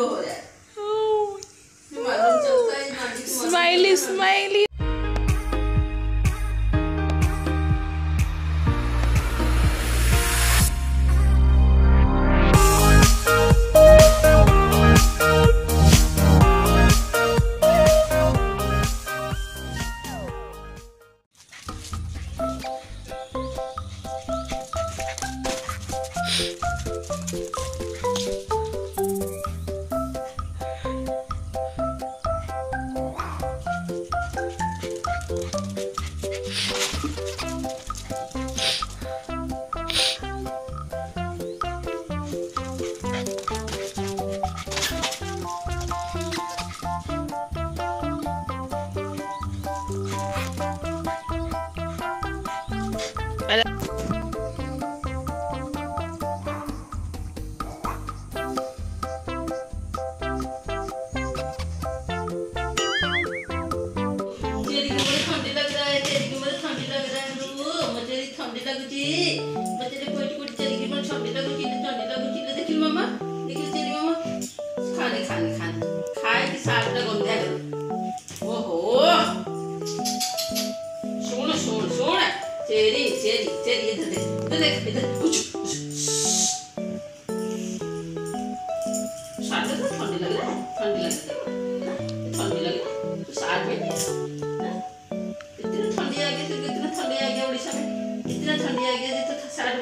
Video हो रहा है ये मालूम चलता है माटी को स्माइली स्माइली ठंडी लगुची मुझे तेरी कोटी कोटी तेरी की मुझे ठंडी लगुची ठंडी लगुची देखिल मामा देखिल तेरी मामा खाने खाने खाने खाए की साथ लग गंदा कर ओहो सुन सुन सुन तेरी तेरी तेरी इधर देख कितना ठंडी आ गया जी तो साठ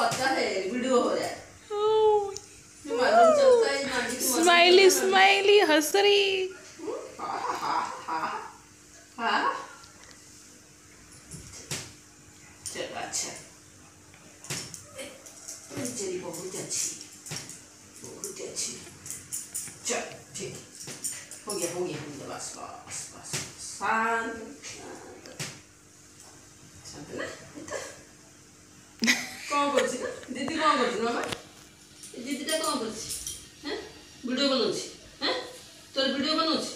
पता है वीडियो हो मस्त स्माइली स्माइली हंस रही हाँ हाँ हाँ हाँ चलो अच्छा। तेरी बहुत अच्छी। बहुत अच्छी। चल ठीक। हो गया हो गया हो गया। बस बस बस शांत शांत। ना? କରୁଛି ନା ଦିଦି କ'ଣ କରୁଛି ମାମା ଏ ଦିଦିଟା କ'ଣ କରୁଛି ହେଁ ଭିଡ଼ିଓ ବନଉଛି ହେଁ ତୋର ଭିଡ଼ିଓ ବନଉଛି